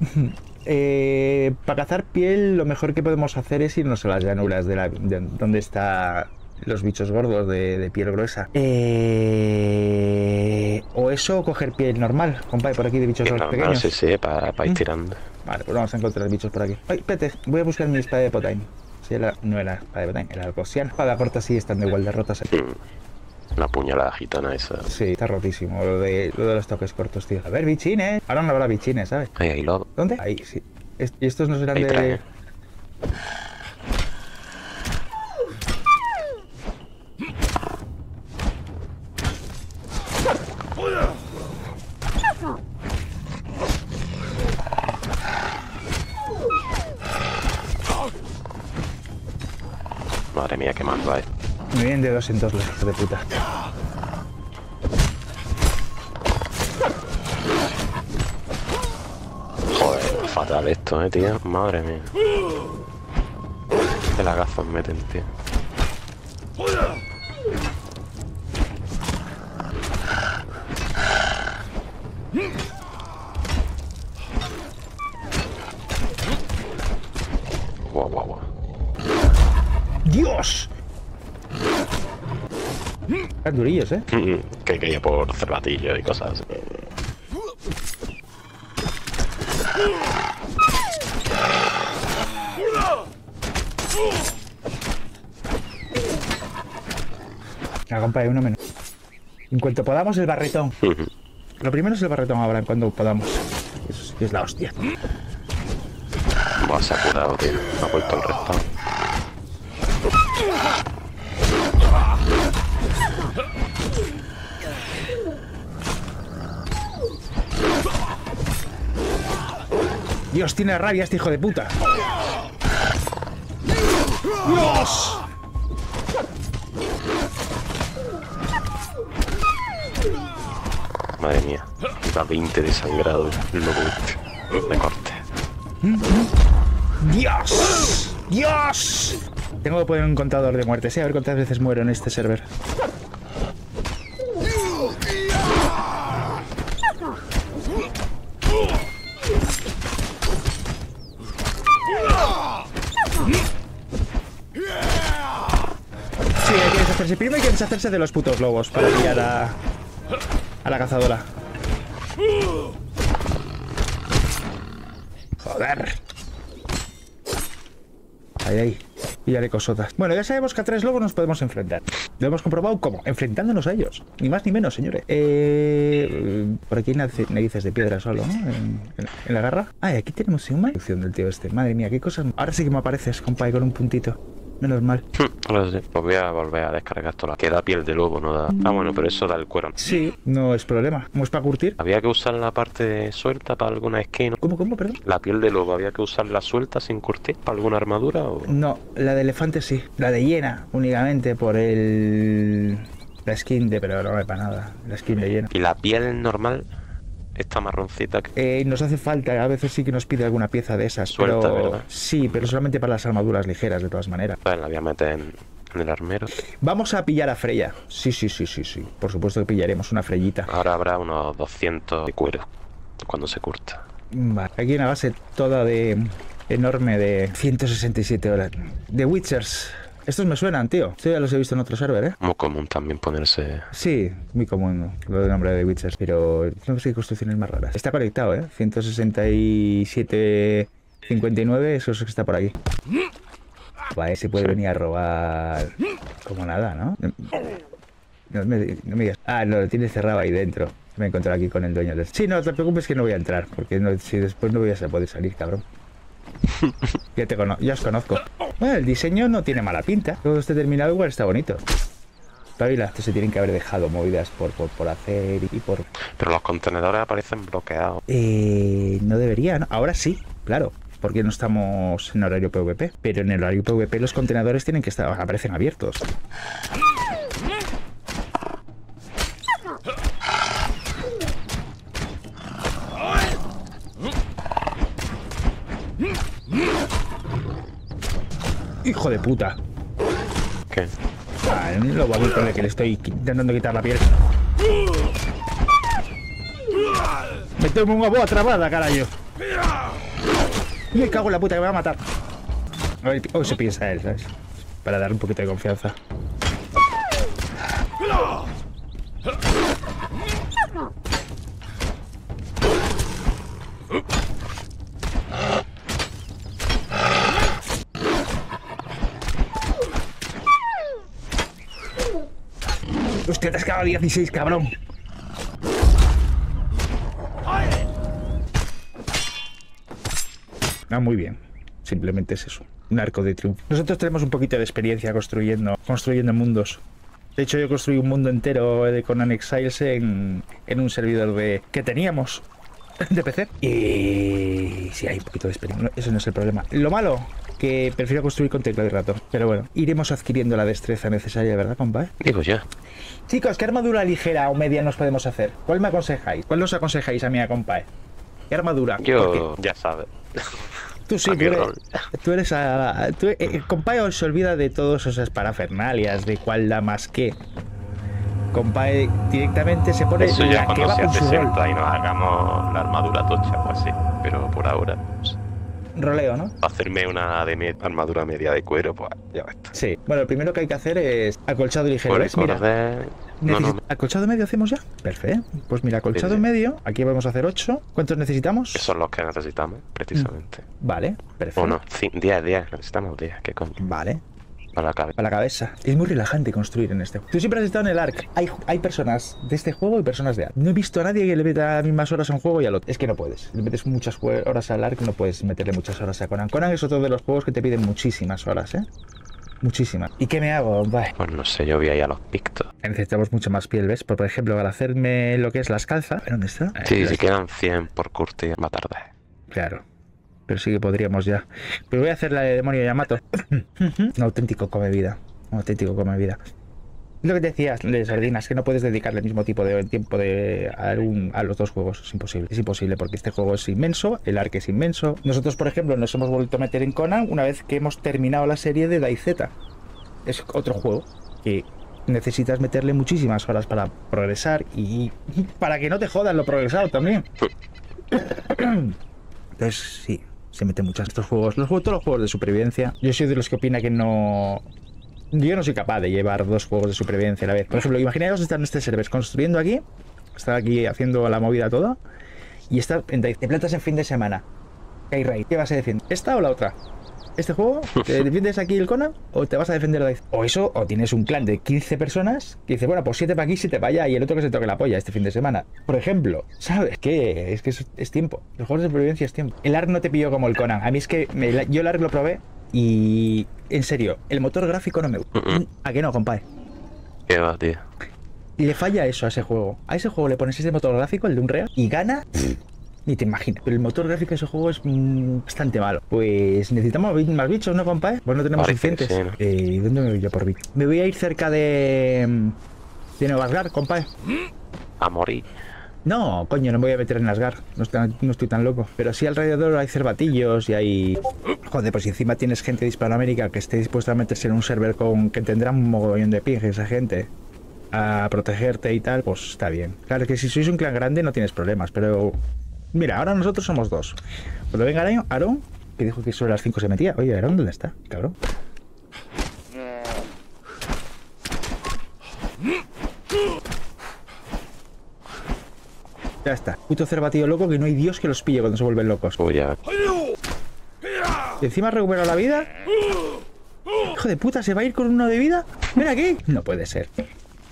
[laughs] Eh, para cazar piel, lo mejor que podemos hacer es irnos a las llanuras de, la, de donde está los bichos gordos de, de piel gruesa. Eh, o eso, o coger piel normal, compadre, por aquí de bichos gordos no, no, pequeños. sí, sí, para, ir tirando. Vale, pues vamos a encontrar bichos por aquí. Ay, espérate, voy a buscar mi espada de Potain. Sí, era- no era espada de Potain, era Alcosian. Espada corta sí están igual de rotas. Mm. La puñalada gitana esa. Sí, está rotísimo lo de, lo de los toques cortos, tío. A ver, bichines. Ahora no habrá bichines, ¿sabes? Ahí hay lodo. ¿Dónde? Ahí, sí. Y estos no serán Ahí de... trae. Madre mía, qué va, eh. Me vienen de dos en dos los hijos de puta. Joder, fatal esto, eh, tío. Madre mía. Qué lagazos meten, tío. Están durillos, ¿eh? que quería por cervatillo y cosas. La compa uno menos. En cuanto podamos, el barretón. Lo primero es el barretón ahora, en cuanto podamos. Eso sí que es la hostia. Buah, se ha curado, tío. Me ha vuelto el resto. Dios, tiene rabia este hijo de puta. ¡Dios! Madre mía. Iba 20 de sangrado. Loco. De corte. ¡Dios! ¡Dios! Tengo que poner un contador de muertes, ¿eh? A ver cuántas veces muero en este server. De los putos lobos para pillar a, a la cazadora. Joder. Ahí, ahí. Pillaré cosotas. Bueno, ya sabemos que a tres lobos nos podemos enfrentar. Lo hemos comprobado cómo. Enfrentándonos a ellos. Ni más ni menos, señores. Eh, por aquí hay narices de piedra solo. En, la garra. Ah, y aquí tenemos una opción del tío este. Madre mía, qué cosas. Ahora sí que me apareces, compadre, con un puntito. Menos mal. Ahora sí. Pues voy a volver a descargar toda la. Que da piel de lobo, no da. Ah, bueno, pero eso da el cuero. Sí, no es problema. ¿Cómo es para curtir? Había que usar la parte suelta para alguna skin. ¿Cómo, cómo, perdón? La piel de lobo, ¿había que usarla suelta sin curtir para alguna armadura o...? No, la de elefante sí. La de hiena, únicamente por el. La skin de, pero no me para nada. La skin de hiena. Y la piel normal, esta marroncita que... Eh, nos hace falta, a veces sí que nos pide alguna pieza de esas. Suelta, pero... ¿verdad? Sí, pero solamente para las armaduras ligeras, de todas maneras. la voy a meter en, en el armero. Vamos a pillar a Freya. Sí, sí, sí, sí, sí. Por supuesto que pillaremos una Freyita. Ahora habrá unos 200 de cuero cuando se curta. Vale. Aquí una base toda de. enorme de 167 horas. De Witchers. Estos me suenan, tío. Esto ya los he visto en otro server, ¿eh? Muy común también ponerse... Sí, muy común lo del nombre de Witchers, pero no sé qué construcciones más raras. Está conectado, ¿eh? 167, 59, eso es que está por aquí. Vale, se puede venir a robar como nada, ¿no? No me, no me digas. Ah, no, lo tiene cerrado ahí dentro. Me he encontrado aquí con el dueño del... Sí, no te preocupes que no voy a entrar, porque no- si después no voy a poder salir, cabrón. Ya, te cono- ya os conozco. Bueno, el diseño no tiene mala pinta. Todo este terminado igual está bonito. Pavila, se tienen que haber dejado movidas por, por, por hacer y por... Pero los contenedores aparecen bloqueados. Eh, no debería, ¿no? Ahora sí, claro. Porque no estamos en horario PvP. Pero en el horario PvP los contenedores tienen que estar... aparecen abiertos. Hijo de puta. ¿Qué? Ah, lo bonito de que le estoy intentando quitar la piel. Me tengo una boa trabada, carajo. Me cago en la puta que me va a matar. A ver, hoy se piensa él, ¿sabes? Para dar un poquito de confianza. Hostia, te has cagado 16, cabrón. Ah, muy bien. Simplemente es eso. Un arco de triunfo. Nosotros tenemos un poquito de experiencia construyendo, construyendo mundos. De hecho, yo construí un mundo entero de Conan Exiles en, en un servidor de que teníamos de PC. Y sí, hay un poquito de experiencia. Eso no es el problema. Lo malo, que prefiero construir con teclado y ratón. Pero bueno, iremos adquiriendo la destreza necesaria, ¿verdad, compa? Digo ya. Chicos, ¿qué armadura ligera o media nos podemos hacer? ¿Cuál me aconsejáis? ¿Cuál nos aconsejáis a mí, compa? ¿Qué armadura? Yo, ya sabes. Tú sí, [laughs] ¿A tú eres, tú eres a... Tú, eh, compadre se olvida de todas esas parafernalias, de cuál da más qué. Compadre directamente se pone Eso ya la que va se con su rol. y nos hagamos la armadura tocha o así. Pero por ahora, pues, Roleo, ¿no? hacerme una de me- armadura media de cuero, pues ya está. Sí. Bueno, lo primero que hay que hacer es acolchado ligero, Por ¿ves? Mira, recordar... No, no, ¿Acolchado medio hacemos ya? Perfecto. Pues mira, acolchado Sí, medio, aquí vamos a hacer 8. ¿Cuántos necesitamos? esos son los que necesitamos, precisamente. Vale, perfecto. O no, sí, 10, 10, necesitamos 10, ¿qué coño? Vale, Para la cabeza. para la cabeza. Es muy relajante construir en este juego. Tú siempre has estado en el ARC. Hay, hay personas de este juego y personas de ARC. No he visto a nadie que le meta las mismas horas a un juego y al otro. Es que no puedes. Le metes muchas horas al ARC, no puedes meterle muchas horas a Conan. Conan es otro de los juegos que te piden muchísimas horas, ¿eh? Muchísimas. ¿Y qué me hago? Vale. Pues no sé, yo vi ahí a los pictos. Necesitamos mucha más piel, ¿ves? Por, ejemplo, para hacerme lo que es las calzas. ¿Dónde está? Sí, si quedan 100 por curtir, va a tardar. Claro. Pero sí que podríamos ya. Pero voy a hacer la de demonio Yamato. [coughs] un auténtico come vida. Un auténtico come vida. Lo que decías de sardinas, que no puedes dedicarle el mismo tipo de tiempo de, a, un- a los dos juegos. Es imposible. Es imposible porque este juego es inmenso, el arc es inmenso. Nosotros, por ejemplo, nos hemos vuelto a meter en Conan una vez que hemos terminado la serie de DayZ. Es otro juego que necesitas meterle muchísimas horas para progresar y para que no te jodan lo progresado también. [coughs] Entonces, sí, se meten muchos estos juegos. Los juegos, todos los juegos de supervivencia. Yo soy de los que opina que no. Yo no soy capaz de llevar dos juegos de supervivencia a la vez. Por ejemplo, imaginaos estar en este server construyendo aquí, estar aquí haciendo la movida toda, y estar en. Te plantas en fin de semana. Hay. ¿Qué vas a defender? ¿Esta o la otra? ¿Este juego? ¿Te defiendes aquí el Conan? ¿O te vas a defender Dice? O eso, o tienes un clan de 15 personas que dice, bueno, pues 7 para aquí, 7 para allá, y el otro que se toque la polla este fin de semana. Por ejemplo, ¿sabes? qué? es que es, es tiempo. Los juegos de supervivencia es tiempo. El ARC no te pilló como el Conan. A mí es que me- yo el ARC lo probé y, en serio, el motor gráfico no me gusta. Mm, mm. ¿A qué no, compadre? ¿Qué va, tío? Le falla eso a ese juego. A ese juego le pones ese motor gráfico, el de Unreal, y gana. Ni te imaginas. Pero el motor gráfico de ese juego es mm, bastante malo. Pues necesitamos más bichos, ¿no, compadre? Pues no tenemos Parece suficientes. sí, Eh, ¿y ¿Dónde me voy yo por bicho? Me voy a ir cerca de. mm, de Nueva Asgard, compadre. A morir. No, coño, no me voy a meter en Asgard. No, está- no estoy tan loco. Pero sí alrededor hay cervatillos y hay. Joder, pues encima tienes gente de Hispanoamérica que esté dispuesta a meterse en un server con que tendrá un mogollón de ping esa gente a protegerte y tal, pues está bien. Claro que si sois un clan grande no tienes problemas, pero. Mira, ahora nosotros somos dos. Cuando venga Aaron- Aaron, que dijo que sobre las 5 se metía. Oye, Aaron, ¿dónde está? Cabrón. Ya está. Puto cervatillo loco que no hay Dios que los pille cuando se vuelven locos. Uy, ya. Y encima recupera la vida. Hijo de puta, ¿se va a ir con uno de vida? Ven aquí. No puede ser.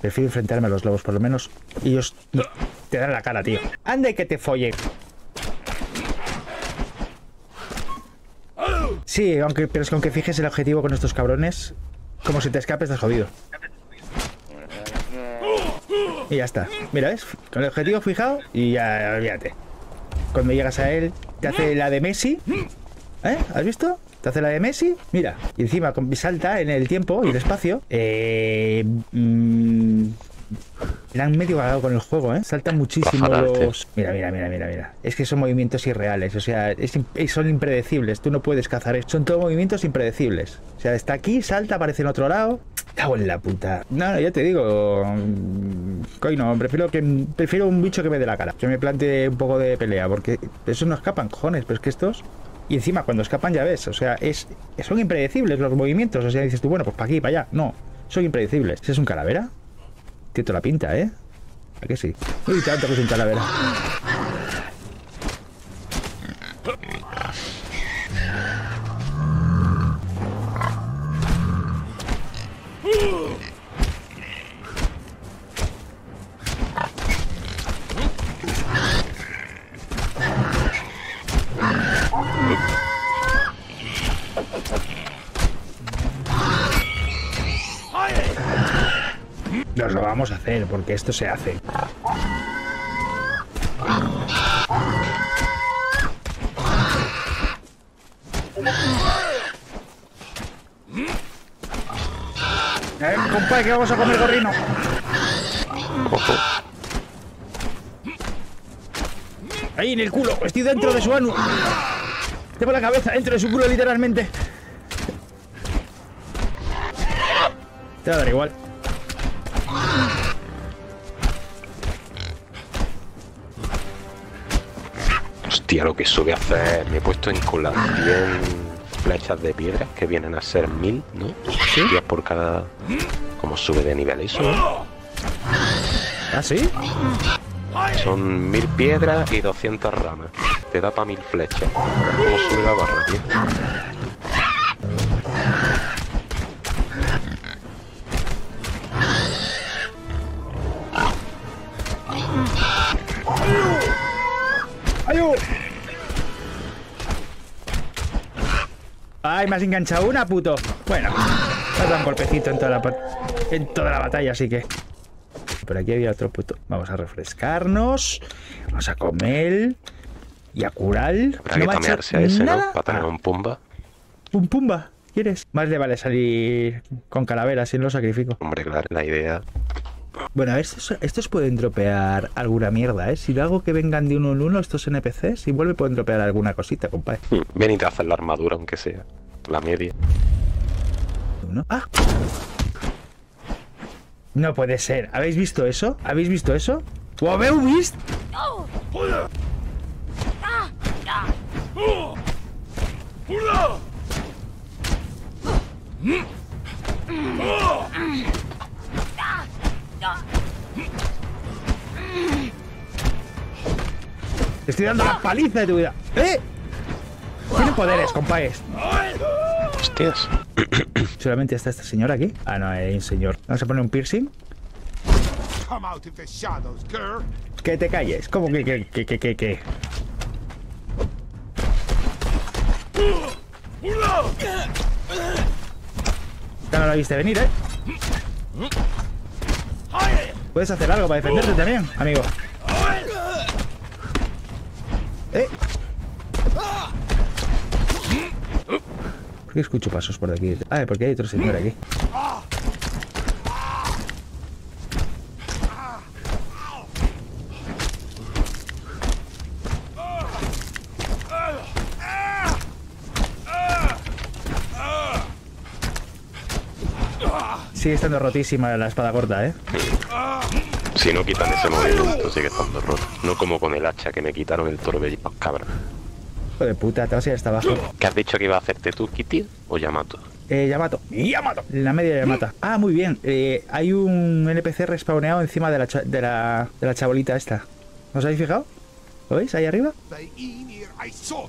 Prefiero enfrentarme a los lobos, por lo menos ellos no- te dan la cara, tío. Anda y que te follen. Sí, aunque, pero es que aunque fijes el objetivo con estos cabrones, como si te escapes, estás jodido. Y ya está. Mira, ¿ves? Con el objetivo fijado y ya, olvídate. Cuando llegas a él, te hace la de Messi. ¿Eh? ¿Has visto? Te hace la de Messi. Mira. Y encima salta en el tiempo y el espacio. Eh, mm, han medio cagado con el juego, ¿eh? Saltan muchísimo los... Mira, mira, mira, mira, mira. Es que son movimientos irreales, o sea, es eh, son impredecibles. Tú no puedes cazar eso. Son todos movimientos impredecibles. O sea, está aquí, salta, aparece en otro lado. Cago en la puta. No, no, ya te digo. mm, Coño, prefiero que prefiero un bicho que me dé la cara. Que me plantee un poco de pelea. Porque esos no escapan, cojones. Pero es que estos. Y encima, cuando escapan, ya ves. O sea, es, son impredecibles los movimientos. O sea, dices tú, bueno, pues para aquí, para allá. No, son impredecibles. ¿Ese es un calavera? Tiene toda la pinta, ¿eh? ¿A que sí? Uy, tanto que es un calavera. Nos lo vamos a hacer, porque esto se hace. Eh, compadre, que vamos a comer gorrino. Ahí en el culo, estoy dentro de su anu. Tengo la cabeza dentro de su culo, literalmente. Te va a dar igual. Hostia, lo que sube a hacer. Me he puesto en cola 100 flechas de piedra que vienen a ser 1000, ¿no? Hostias por cada. Como sube de nivel eso, ¿no? ¿Ah, sí? Son 1000 piedras y 200 ramas. Te da para 1000 flechas. ¿Cómo sube la barra, tío? ¡Ay, me has enganchado una, puto! Bueno, me has dado un golpecito en toda la, en toda la batalla, así que... Por aquí había otro puto. Vamos a refrescarnos. Vamos a comer. Y a curar. Habrá que ha hecho tamearse a ese, nada. ¿no? Para tener Ah, un pumba. pum pumba. ¿Quieres? Más le vale salir con calaveras si no lo sacrifico. Hombre, claro, la idea. Bueno, a ver, estos, estos pueden dropear alguna mierda, ¿eh? Si lo hago que vengan de uno en uno estos NPCs, si vuelve pueden dropear alguna cosita, compadre. Hmm, Ven y te haces la armadura, aunque sea. La media. Uno. ¡Ah! No puede ser. ¿Habéis visto eso? ¿Habéis visto eso? ¿Ho habéis visto? Te estoy dando la paliza de tu vida. ¡Eh! Tiene poderes, compadres. Hostias. [coughs] Solamente está esta señora aquí. Ah, no, hay un señor. Vamos a poner un piercing. Come out of the shadows, girl. Que te calles. ¿Cómo que, que, que, que, que, que? Ya no la viste venir, ¿eh? Puedes hacer algo para defenderte también, amigo. ¿Eh? ¿Por escucho pasos por aquí? Ah, porque hay otro señor aquí. Sigue estando rotísima la espada corta, ¿eh? Si no quitan ese movimiento, sigue estando roto. No como con el hacha que me quitaron el torbellino, cabra. Hijo de puta, te vas a ir hasta abajo. ¿Qué has dicho que iba a hacerte tú, Kitty? ¿O Yamato? Eh, Yamato. Yamato. La media Yamata. Ah, muy bien. Eh, hay un NPC respawneado encima de la, de la, de la chabolita esta. ¿Os habéis fijado? ¿Lo veis ahí arriba?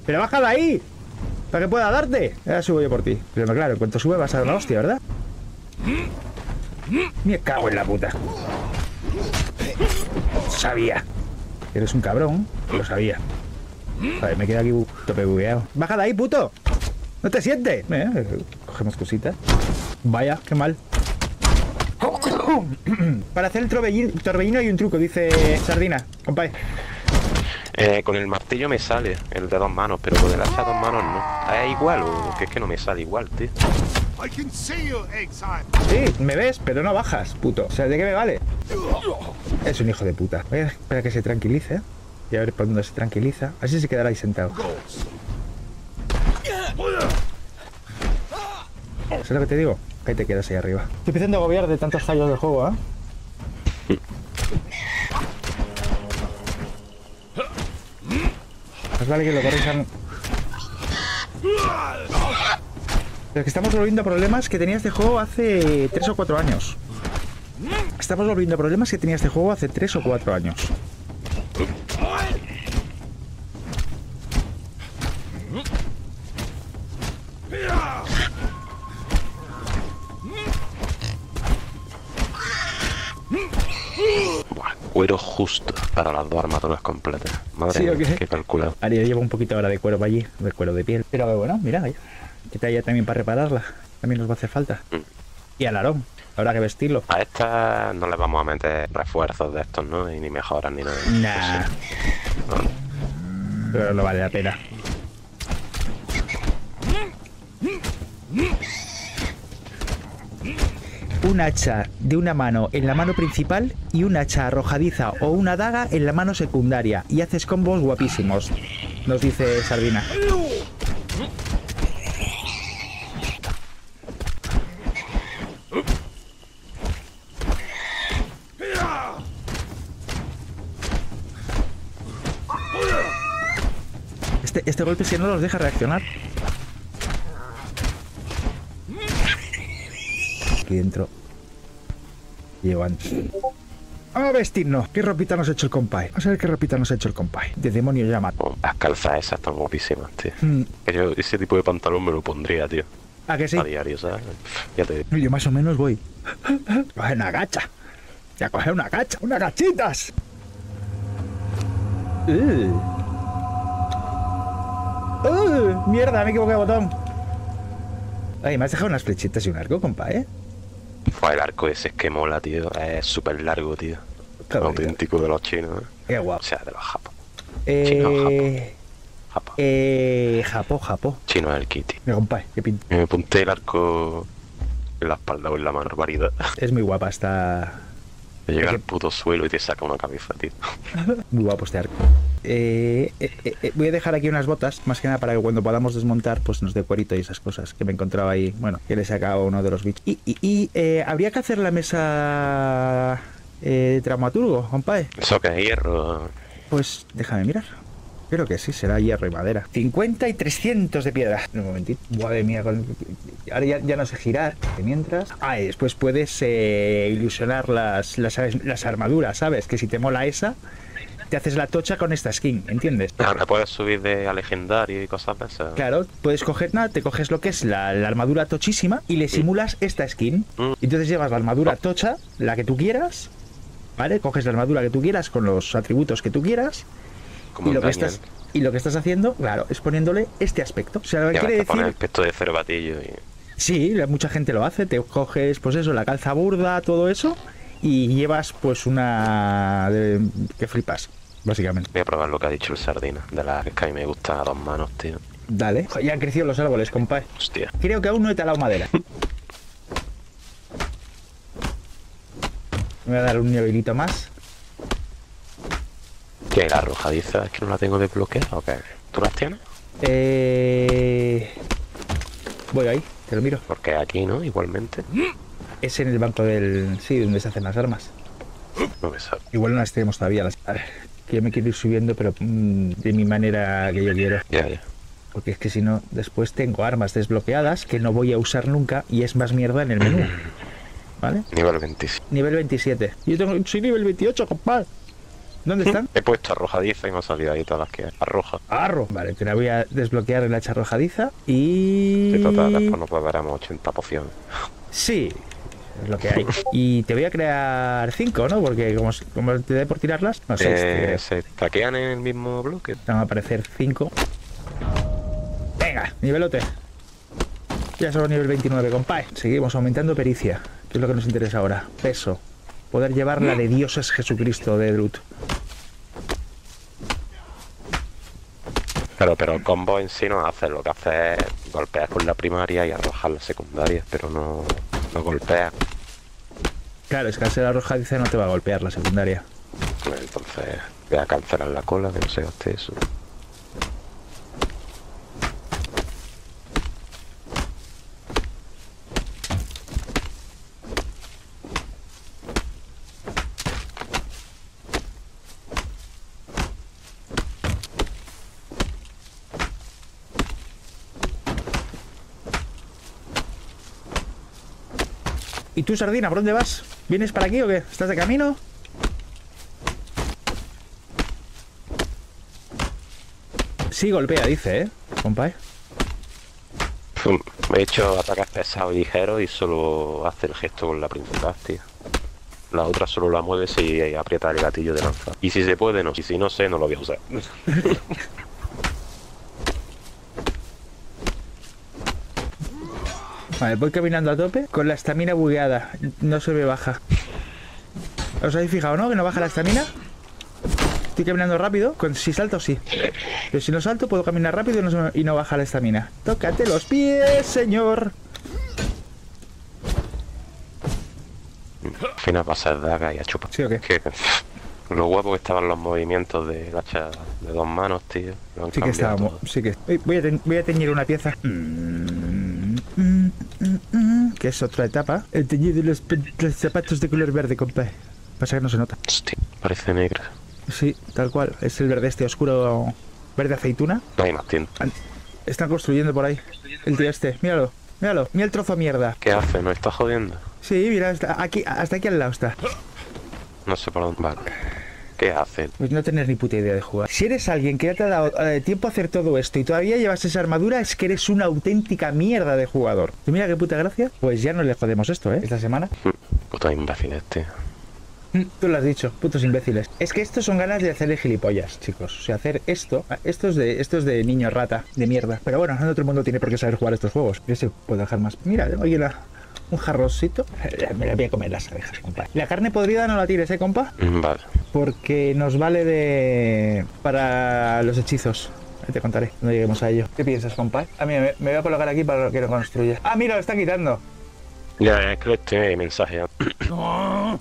¡Pero baja de ahí! Para que pueda darte. Ya subo yo por ti. Pero claro, en cuanto sube vas a dar la hostia, ¿verdad? Me cago en la puta. Sabía. Eres un cabrón. Lo sabía. Joder, me quedo aquí tope bugueado. ¡Baja de ahí, puto! ¿No te sientes? Eh, cogemos cositas. Vaya, qué mal. [coughs] Para hacer el torbellino, torbellino hay un truco, dice Sardina, compadre. Eh, con el martillo me sale, el de dos manos, pero con el hacha de dos manos no. ¿Es igual o que es que no me sale igual, tío? I can see you, Exile. Sí, me ves, pero no bajas, puto. O sea, ¿de qué me vale? Es un hijo de puta. Voy a esperar a que se tranquilice. Y a ver por dónde se tranquiliza. Así se quedará ahí sentado. ¿Sabes lo que te digo? Que ahí te quedas ahí arriba. Estoy empezando a agobiar de tantos fallos del juego, ¿eh? Pues vale que lo corrijan. Es que estamos volviendo a problemas que tenía este juego hace 3 o 4 años. Estamos volviendo a problemas que tenía este juego hace 3 o 4 años. Cuero justo para las dos armaduras completas. Madre Sí, mía, ¿o qué? qué calculado. Haría lleva un poquito ahora de cuero para allí, de cuero de piel. Pero bueno, mira, que te haya también para repararla. También nos va a hacer falta. Mm. Y al arón, habrá que vestirlo. A estas no les vamos a meter refuerzos de estos, ¿no? Y ni mejoras ni nada. Nah. Pero no vale la pena. Un hacha de una mano en la mano principal y un hacha arrojadiza o una daga en la mano secundaria. Y haces combos guapísimos. Nos dice Sardina. Este, este golpe si no los deja reaccionar. Aquí dentro. Llevan. Vamos a vestirnos. ¿Qué ropita nos ha hecho el compay? Vamos a ver qué ropita nos ha hecho el compay. De demonio llama. Las calzas esas están guapísimas, tío. Mm, yo ese tipo de pantalón me lo pondría, tío. ¿A que sí? A diario, ¿sabes? Ya te Yo más o menos voy. [laughs] Coge una gacha. Ya coge una gacha. ¡Unas gachitas! Uh. Uh, mierda, me he equivocado de botón. Ay, me has dejado unas flechitas y un arco, compa, ¿eh? Fue el arco ese es que mola, tío. Es súper largo, tío. Auténtico de los chinos, ¿eh? Qué O guapo. sea, de los japos. Chino, Eh... Japa. Eh... Japo, japo. Chino es el kitty. Mira, compa, qué pinta. Me apunté el arco en la espalda o en la mano, barbaridad. Es muy guapa, está... Te llega al puto suelo y te saca una cabeza, tío. [laughs] Muy guapo este arco. Eh, eh, eh, eh, voy a dejar aquí unas botas, más que nada para que cuando podamos desmontar, pues nos dé cuerito y esas cosas que me encontraba ahí. Bueno, que le he sacado uno de los bichos. Y, y- y, habría que hacer la mesa eh, compadre. Eso que es hierro. Pues déjame mirar. Creo que sí, será hierro y madera. 50 y 300 de piedra. Un momentito. Madre mía, con- ahora ya, ya no sé girar. Que mientras. Ah, y después puedes eh, ilusionar las, las, las armaduras, ¿sabes? Que si te mola esa, te haces la tocha con esta skin, ¿entiendes? Ahora puedes subir de a legendario y cosas de esas. Claro, puedes coger nada, te coges lo que es la, la armadura tochísima y le simulas esta skin. Mm. Y entonces llevas la armadura tocha, la que tú quieras, ¿vale? Coges la armadura que tú quieras con los atributos que tú quieras Como y lo, que estás, y lo que estás haciendo, claro, es poniéndole este aspecto. O sea, lo que Ya quiere pones el decir... pesto de cervatillo y... Sí, mucha gente lo hace. Te coges, pues eso, la calza burda, todo eso, y llevas, pues, una... de- que flipas, básicamente. Voy a probar lo que ha dicho el sardina, de las que a mí me gusta a dos manos, tío. Dale. Ya han crecido los árboles, compadre. Hostia. Creo que aún no he talado madera. [laughs] Me voy a dar un nivelito más. ¿Qué? La arrojadiza es que no la tengo desbloqueada o qué? ¿Tú las tienes? Eh... Voy ahí, te lo miro. Porque aquí, ¿no? Igualmente. Es en el banco del... Sí, donde se hacen las armas. No me sabe. Igual no las tenemos todavía. Las... A ver, que yo me quiero ir subiendo, pero mm, de mi manera que yo quiero. Ya, ya. Porque es que si no, después tengo armas desbloqueadas que no voy a usar nunca y es más mierda en el menú. [clears throat] ¿Vale? Nivel 25. Nivel 27. Yo tengo, soy nivel 28, compadre. ¿Dónde están? He puesto arrojadiza y me ha salido ahí todas las que. Arroja. Arro. Vale, te la voy a desbloquear el hacha arrojadiza y... Y total, después nos beberemos 80 pociones. Sí, es lo que hay. Y te voy a crear 5, ¿no? Porque como, como te dé por tirarlas, no sé, Eh, este, ¿Se taquean en el mismo bloque? te van a aparecer 5. Venga, nivelote. Ya solo nivel 29, compadre. Seguimos aumentando pericia, que es lo que nos interesa ahora. Peso. Poder llevar la de Dios es Jesucristo de Drut. Claro, pero el combo en sí no hace lo que hace es golpear con la primaria y arrojar la secundaria, pero no, no golpea. Claro, es que al ser arrojadiza no te va a golpear la secundaria. Entonces voy a cancelar la cola, que no se gaste eso. Tú, Sardina, por dónde vas? ¿Vienes para aquí o qué? ¿Estás de camino? Sí, golpea, dice, ¿eh? Compa. Pum, He hecho ataques pesados y ligeros y solo hace el gesto con la principal, tío. La otra solo la mueve si aprieta el gatillo de lanza. Y si se puede, no. Y si no sé, no lo voy a usar. [laughs] Vale, voy caminando a tope con la estamina bugueada. No se me baja. ¿Os habéis fijado, no? Que no baja la estamina. Estoy caminando rápido. Con, si salto, sí. Pero si no salto, puedo caminar rápido y no, y no baja la estamina. Tócate los pies, señor. Al final ser daga y a chupar. ¿Sí o qué? Que, lo guapo que estaban los movimientos de gacha de dos manos, tío. Sí que estábamos. todo. Sí que. Voy a, te- voy a teñir una pieza. Mm, que es otra etapa. El teñido de los, los zapatos de color verde, compa. Pasa que no se nota. Hostia, parece negro. Sí, tal cual. Es el verde este oscuro. Verde aceituna. No hay más tiempo. Están construyendo por ahí. El tío este. Míralo. Míralo. Mira el trozo de mierda. ¿Qué hace? ¿No está jodiendo? Sí, mira, está aquí, hasta aquí al lado está. No sé por dónde va. ¿Qué hace? Pues no tener ni puta idea de jugar. Si eres alguien que ya te ha dado eh, tiempo a hacer todo esto y todavía llevas esa armadura, es que eres una auténtica mierda de jugador. Y mira qué puta gracia. Pues ya no le jodemos esto, ¿eh? Esta semana. Puto imbécil este. Mm, Tú lo has dicho, putos imbéciles. Es que estos son ganas de hacerle gilipollas, chicos. O sea, hacer esto, esto es de, esto es de niño rata, de mierda. Pero bueno, no todo el mundo tiene por qué saber jugar estos juegos. Yo sí puedo dejar más. Mira, aquí la- un jarrosito. Eh, Me la voy a comer las abejas, compa. La carne podrida no la tires, ¿eh, compa? Mm, Vale. Porque nos vale de... para los hechizos. Ahí te contaré cuando lleguemos a ello. ¿Qué piensas, compa? A mí me, me voy a colocar aquí para que lo construya. Ah, mira, lo está quitando. Ya, es que le estoy mensajeando. [coughs]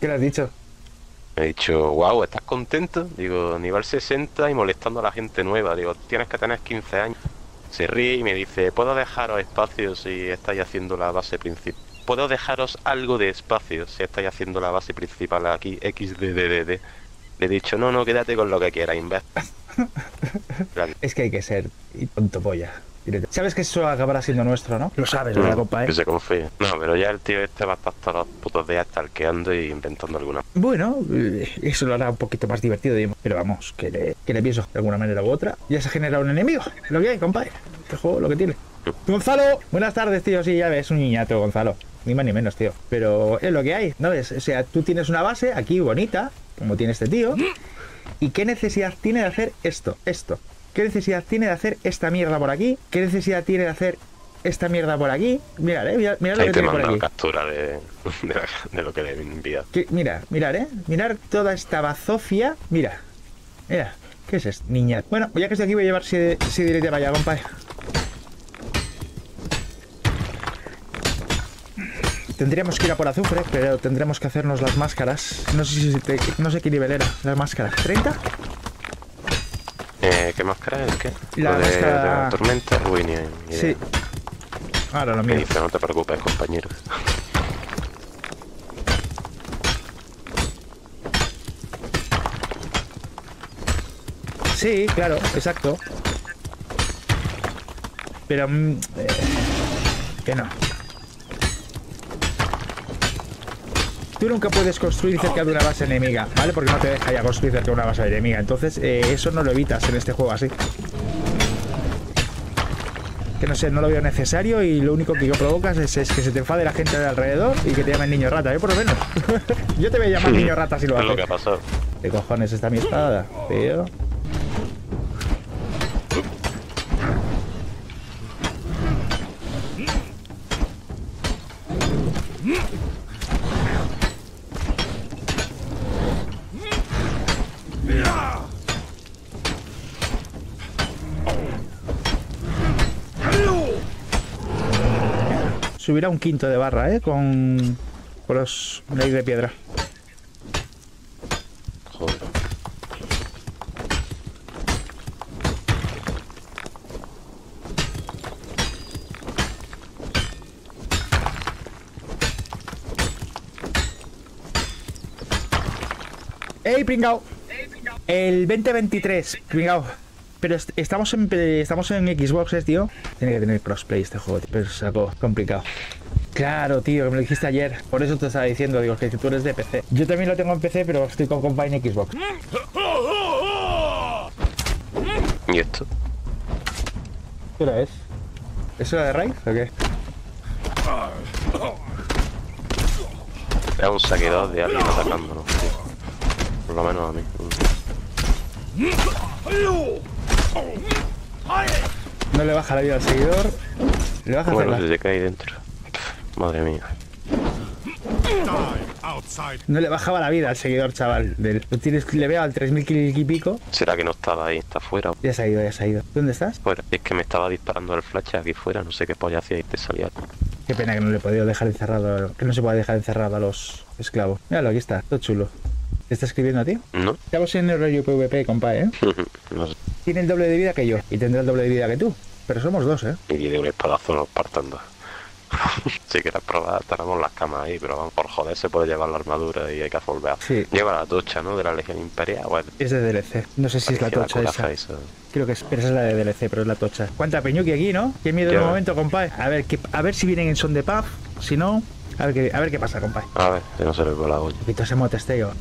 ¿Qué le has dicho? He dicho, wow, ¿estás contento? Digo, nivel 60 y molestando a la gente nueva. Digo, tienes que tener 15 años. Se ríe y me dice, ¿puedo dejaros espacio si estáis haciendo la base principal? ¿Puedo dejaros algo de espacio si estáis haciendo la base principal aquí, XDDD? Le he dicho, no, no, quédate con lo que quieras, imbécil. [laughs] Es que hay que ser y tonto polla. Sabes que eso acabará siendo nuestro, ¿no? Lo sabes, ¿verdad, no, compa? eh? que se confíe. No, pero ya el tío este va a estar todos los putos días stalkeando y inventando alguna. Bueno, eh, eso lo hará un poquito más divertido, digamos. Pero vamos, que le, que le pienso de alguna manera u otra. Ya se genera un enemigo. Lo que hay, compadre. Este juego lo que tiene. Gonzalo, buenas tardes, tío. Sí, ya ves, un niñato, Gonzalo. Ni más ni menos, tío. Pero es lo que hay, ¿no ves? O sea, tú tienes una base aquí bonita, como tiene este tío. ¿Y qué necesidad tiene de hacer esto? Esto. ¿Qué necesidad tiene de hacer esta mierda por aquí? ¿Qué necesidad tiene de hacer esta mierda por aquí? Mirad, eh, mirad, mirad lo Ahí que te tiene por aquí. captura de, [laughs] de, la- de lo que le he enviado. Que- mira, mirar, ¿eh? Mirar toda esta bazofia. Mira, mira, ¿qué es esto? Niña. Bueno, ya que estoy aquí voy a llevar si, si directo para allá, compadre. Tendríamos que ir a por azufre, pero tendremos que hacernos las máscaras. No sé si te- no sé qué nivel era la máscara. ¿30? Eh, ¿Qué máscara es? ¿Qué? La Lo de, máscara- de la tormenta. Uy, ni. Sí. Ahora lo dice, no te preocupes, compañero. Sí, claro, exacto. Pero... mm, eh, que no. Tú nunca puedes construir cerca de una base enemiga, ¿vale? Porque no te deja ya construir cerca de una base enemiga. Entonces, eh, eso no lo evitas en este juego así. Que no sé, no lo veo necesario y lo único que provocas es, es que se te enfade la gente de alrededor y que te llamen niño rata, ¿eh? Por lo menos. [laughs] Yo te voy a llamar niño rata si lo es lo que haces. ha pasado. ¿Qué cojones está mi espada? Tío. Subirá un quinto de barra, ¿eh? Con, con los ley de piedra. Joder. ¡Ey, pringao! El 2023, pringao. Pero est- estamos en, estamos en Xbox, tío. Tiene que tener crossplay este juego, tío, pero es algo complicado. Claro, tío, que me lo dijiste ayer. Por eso te estaba diciendo, digo, que tú eres de PC. Yo también lo tengo en PC, pero estoy con en Xbox. ¿Y esto? ¿Qué hora es? ¿Es hora de raid o qué? Es un saqueador de alguien atacándonos, tío. Por lo menos a mí. No le baja la vida al seguidor. Le baja Bueno, se cae dentro. Madre mía. No le bajaba la vida al seguidor, chaval. Le veo al 3000 kill y pico. ¿Será que no estaba ahí? Está fuera. Ya se ha ido, ya se ha ido. ¿Dónde estás? Fuera. Es que me estaba disparando el flash aquí fuera. No sé qué polla hacía y te salía. Qué pena que no le he podido dejar encerrado. Que no se pueda dejar encerrado a los esclavos. Míralo, aquí está. Todo chulo. ¿Te está escribiendo a ti? ¿No? Estamos en el rollo PvP, compa, ¿eh? [laughs] no sé. Tiene el doble de vida que yo. Y tendrá el doble de vida que tú. Pero somos dos, ¿eh? Y de un espadazo a los partandos. si [laughs] quieres probar, tenemos las camas ahí, pero vamos, por joder se puede llevar la armadura y hay que volver. Sí. Lleva la tocha, ¿no? De la Legión Imperial. Bueno, Es de DLC. No sé si es la tocha coraza esa. esa. Creo que es, pero esa es la de DLC, pero es la tocha. ¿Cuánta peñuqui aquí, no? Qué miedo de va. momento, compadre. A ver, a ver si vienen en son de paz. Si no, a ver qué, a ver qué pasa, compadre. A ver, que no se le ve la olla. Un poquito ese motesteo.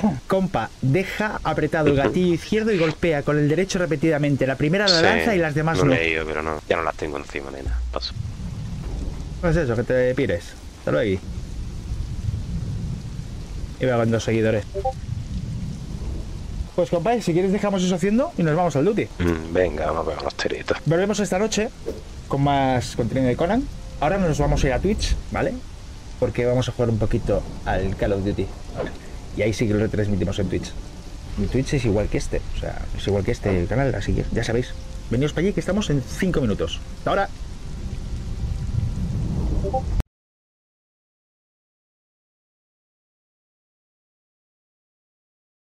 [coughs] Compa, deja apretado el gatillo izquierdo y golpea con el derecho repetidamente. La primera la Sí, lanza y las demás lo no. he leído, pero no. Ya no las tengo encima, nena. Paso. ¿Qué es eso? Que te pires. Hasta luego. Iba con dos seguidores. Pues compadre, si quieres dejamos eso haciendo y nos vamos al duty. Mm, venga, vamos a pegar los tiritos. Volvemos esta noche con más contenido de Conan. Ahora nos vamos a ir a Twitch, ¿vale? Porque vamos a jugar un poquito al Call of Duty. Y ahí sí que lo retransmitimos en Twitch. Mi Twitch es igual que este, o sea, es igual que este canal, así que ya sabéis. Venidos para allí que estamos en 5 minutos. Hasta ahora.